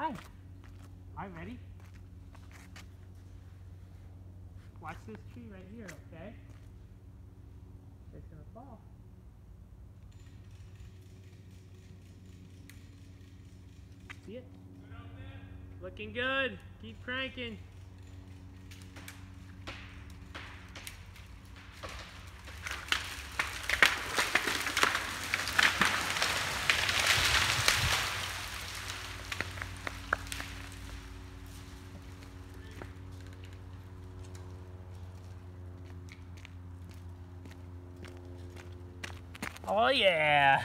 Hi. Right, ready? Watch this tree right here, okay? It's gonna fall. See it? Looking good. Keep cranking. Oh yeah.